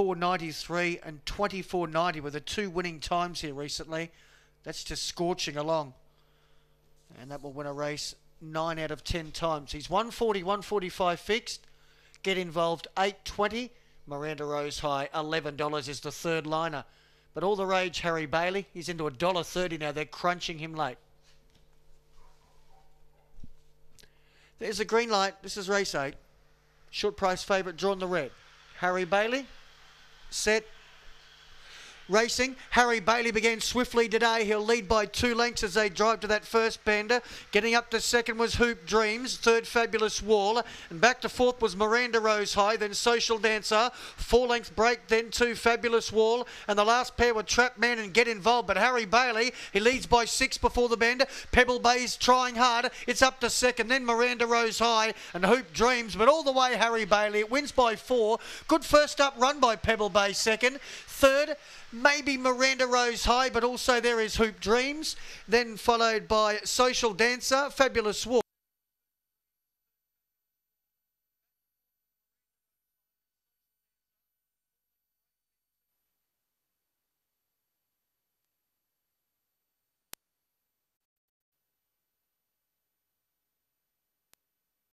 24.93 and 24.90 were the two winning times here recently. That's just scorching along. And that will win a race nine out of ten times. He's 140, 145 fixed. Get involved 820. Miranda Rose High, $11 is the third liner. But all the rage, Harry Bailey. He's into a dollar thirty now. They're crunching him late. There's a green light. This is race eight. Short price favourite drawn the red. Harry Bailey. Set. Racing. Harry Bailey began swiftly today. He'll lead by two lengths as they drive to that first bender. Getting up to second was Hoop Dreams. Third, Fabulous Wall. And back to fourth was Miranda Rose High. Then Social Dancer. Four length break. Then two, Fabulous Wall. And the last pair were Trap Man and Get Involved. But Harry Bailey, he leads by six before the bender. Pebble Bay's trying hard. It's up to second. Then Miranda Rose High and Hoop Dreams. But all the way, Harry Bailey. It wins by four. Good first up run by Pebble Bay second. Third, maybe Miranda Rose High, but also there is Hoop Dreams. Then followed by Social Dancer, Fabulous War.